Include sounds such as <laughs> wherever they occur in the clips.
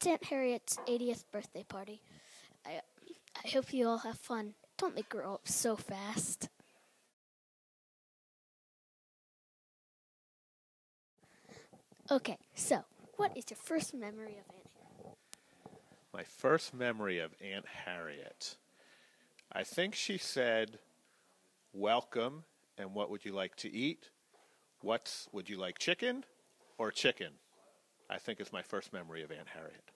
It's Aunt Harriet's 80th birthday party. I, I hope you all have fun. Don't they grow up so fast? Okay, so what is your first memory of Aunt Harriet? My first memory of Aunt Harriet. I think she said, Welcome, and what would you like to eat? What's, would you like chicken or chicken? I think is my first memory of Aunt Harriet.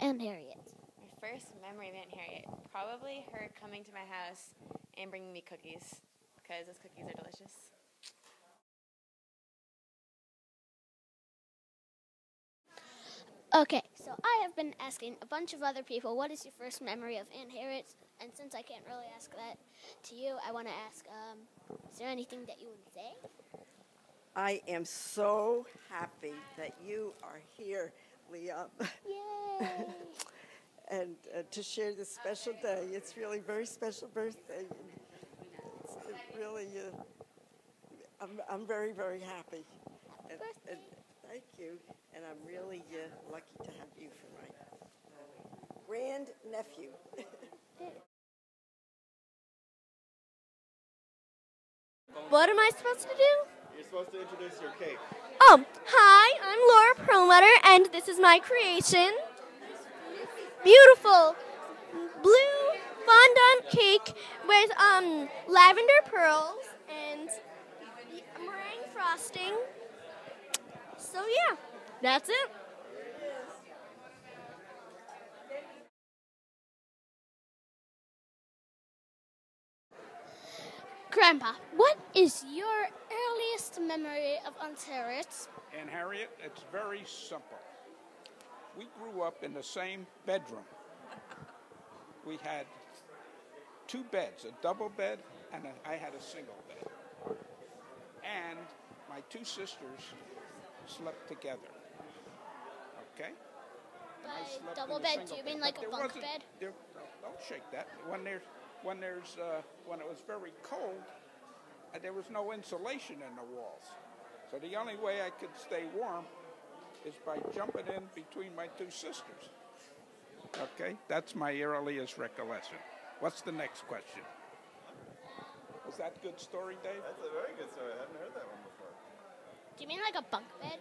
Aunt Harriet. My first memory of Aunt Harriet, probably her coming to my house and bringing me cookies, because those cookies are delicious. Okay, so I have been asking a bunch of other people, what is your first memory of Aunt Harriet? And since I can't really ask that to you, I want to ask, um, is there anything that you would say? I am so happy that you are here, Liam, <laughs> Yay! and uh, to share this special day. It's really a very special birthday. It's really, uh, I'm, I'm very, very happy. And, and thank you. And I'm really uh, lucky to have you for my uh, grand nephew. What am I supposed to do? You're supposed to introduce your cake. Oh, hi, I'm Laura Perlmutter, and this is my creation. Beautiful blue fondant cake with um, lavender pearls and meringue frosting. So, yeah, that's it. Grandpa, what is your earliest memory of Aunt Harriet? And Harriet, it's very simple. We grew up in the same bedroom. We had two beds, a double bed, and a, I had a single bed. And my two sisters slept together. Okay? By double bed, do you mean bed. like But a bunk bed? there- don't shake that. When there's when there's uh, when it was very cold, there was no insulation in the walls. So the only way I could stay warm is by jumping in between my two sisters. Okay, that's my earliest recollection. What's the next question? Was that a good story, Dave? That's a very good story. I hadn't heard that one before. Do you mean like a bunk bed?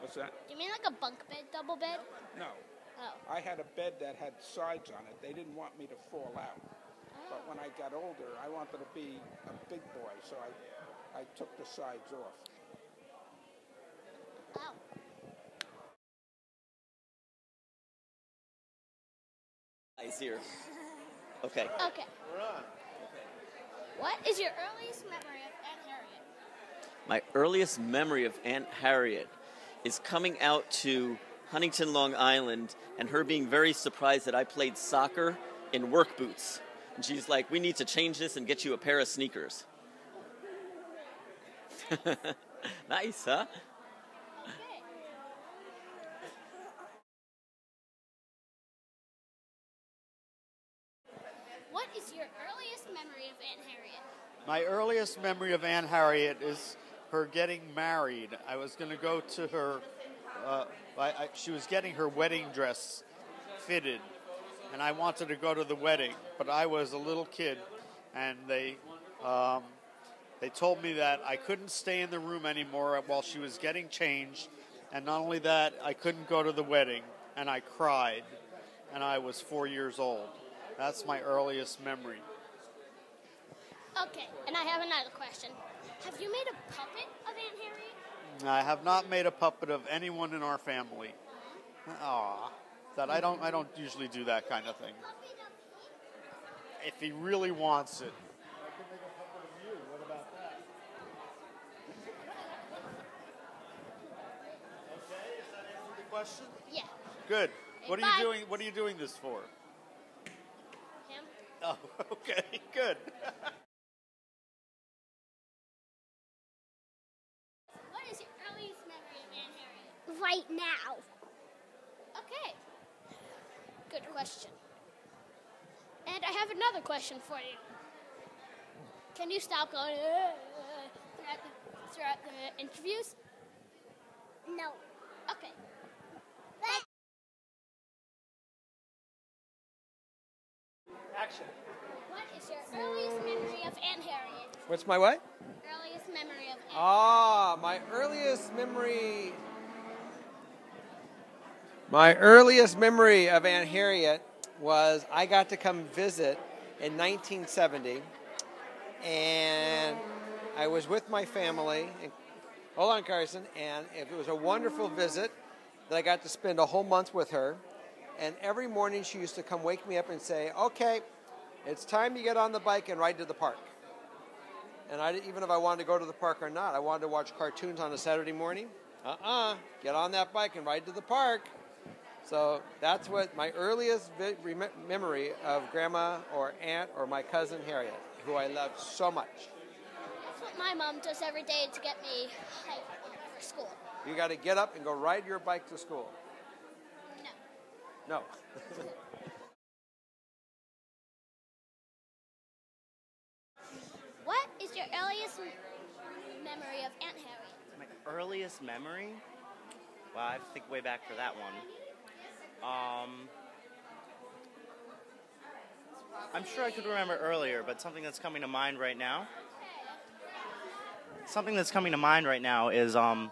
What's that? Do you mean like a bunk bed, double bed? No. Oh. I had a bed that had sides on it. They didn't want me to fall out. But when I got older, I wanted to be a big boy, so I, I took the sides off. Ow. Eyes here. <laughs> Okay. Okay. What is your earliest memory of Aunt Harriet? My earliest memory of Aunt Harriet is coming out to Huntington, Long Island, and her being very surprised that I played soccer in work boots. And she's like, We need to change this and get you a pair of sneakers. <laughs> nice, huh? What is your earliest memory of Aunt Harriet? My earliest memory of Aunt Harriet is her getting married. I was going to go to her. Uh, I, I, she was getting her wedding dress fitted, and I wanted to go to the wedding, but I was a little kid, and they um, they told me that I couldn't stay in the room anymore while she was getting changed, and not only that, I couldn't go to the wedding, and I cried, and I was four years old. That's my earliest memory. Okay, and I have another question. Have you made a puppet of Aunt Harriet? I have not made a puppet of anyone in our family. Aw, that I don't. I don't usually do that kind of thing. If he really wants it. Question? Yeah. Good. What are you doing? What are you doing this for? Him? Oh, <laughs> okay, good. What is your earliest memory of Aunt Harriet? Right now. Okay. Good question. And I have another question for you. Can you stop going "Uh, uh," throughout the throughout the interviews? No. Okay. Action. What is your earliest memory of Aunt Harriet? What's my what? Earliest memory of Aunt Ah, my earliest memory. My earliest memory of Aunt Harriet was I got to come visit in 1970, and I was with my family. And, hold on, Carson. And it was a wonderful visit that I got to spend a whole month with her. And every morning she used to come wake me up and say, "Okay, it's time to get on the bike and ride to the park." And I, didn't, even if I wanted to go to the park or not, I wanted to watch cartoons on a Saturday morning. Uh-uh, get on that bike and ride to the park. So that's what my earliest vi- rem- memory of grandma or aunt or my cousin Harriet, who I love so much. That's what my mom does every day to get me hyped for school. You got to get up and go ride your bike to school. No. No. <laughs> What is your earliest m- memory of Aunt Harriet? My earliest memory? Wow, I have to think way back for that one. Um, I'm sure I could remember earlier, but something that's coming to mind right now. Something that's coming to mind right now is um,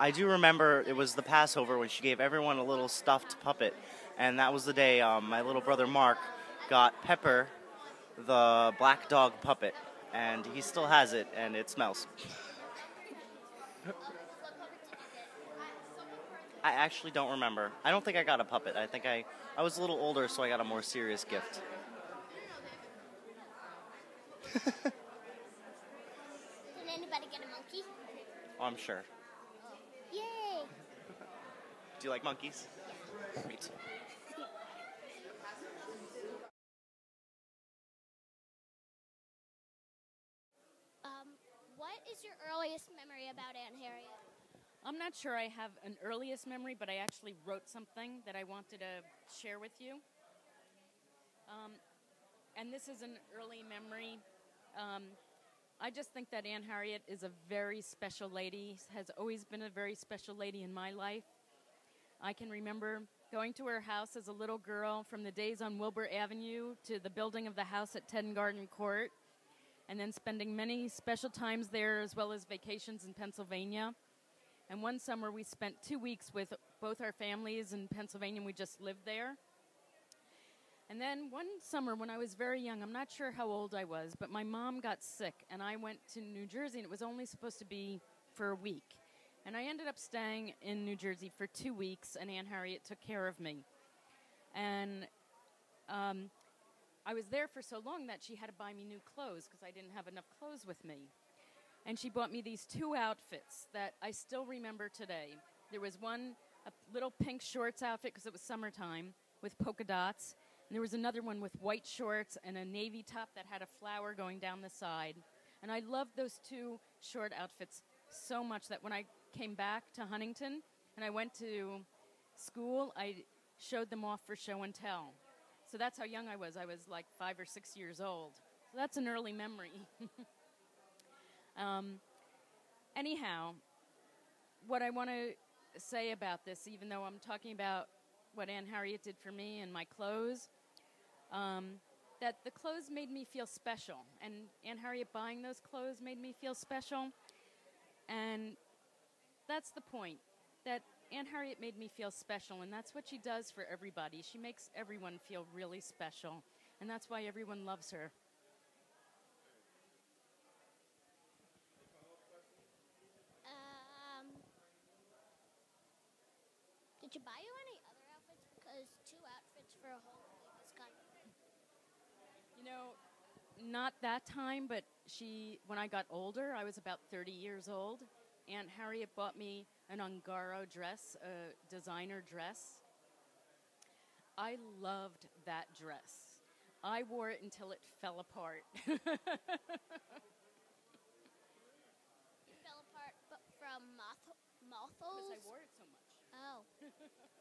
I do remember it was the Passover when she gave everyone a little stuffed puppet, and that was the day um, my little brother Mark got Pepper, the black dog puppet, and he still has it, and it smells. I actually don't remember. I don't think I got a puppet. I think I, I was a little older, so I got a more serious gift. <laughs> Did anybody get a monkey? Oh, I'm sure. Yay! Do you like monkeys? Me too. Um, what is your earliest memory about Aunt Harriet? I'm not sure I have an earliest memory, but I actually wrote something that I wanted to share with you. Um, and this is an early memory. Um, I just think that Aunt Harriet is a very special lady, has always been a very special lady in my life. I can remember going to her house as a little girl from the days on Wilbur Avenue to the building of the house at Ted and Garden Court, and then spending many special times there as well as vacations in Pennsylvania. And one summer we spent two weeks with both our families in Pennsylvania, and we just lived there. And then one summer when I was very young, I'm not sure how old I was, but my mom got sick, and I went to New Jersey, and it was only supposed to be for a week. And I ended up staying in New Jersey for two weeks, and Aunt Harriet took care of me. And um, I was there for so long that she had to buy me new clothes because I didn't have enough clothes with me. And she bought me these two outfits that I still remember today. There was one, a little pink shorts outfit because it was summertime with polka dots. And there was another one with white shorts and a navy top that had a flower going down the side. And I loved those two short outfits so much that when I came back to Huntington and I went to school, I showed them off for show and tell. So that's how young I was. I was like five or six years old. So that's an early memory. <laughs> um, anyhow, what I want to say about this, even though I'm talking about what Aunt Harriet did for me and my clothes, um, that the clothes made me feel special. And Aunt Harriet buying those clothes made me feel special. And that's the point. That Aunt Harriet made me feel special, and that's what she does for everybody. She makes everyone feel really special, and that's why everyone loves her. You buy you any other outfits? Because two outfits for a whole week is kind of. You know, not that time, but she, when I got older, I was about 30 years old. Aunt Harriet bought me an Ungaro dress, a designer dress. I loved that dress. I wore it until it fell apart. <laughs> It fell apart but from moth moths. Because I wore it Oh. <laughs>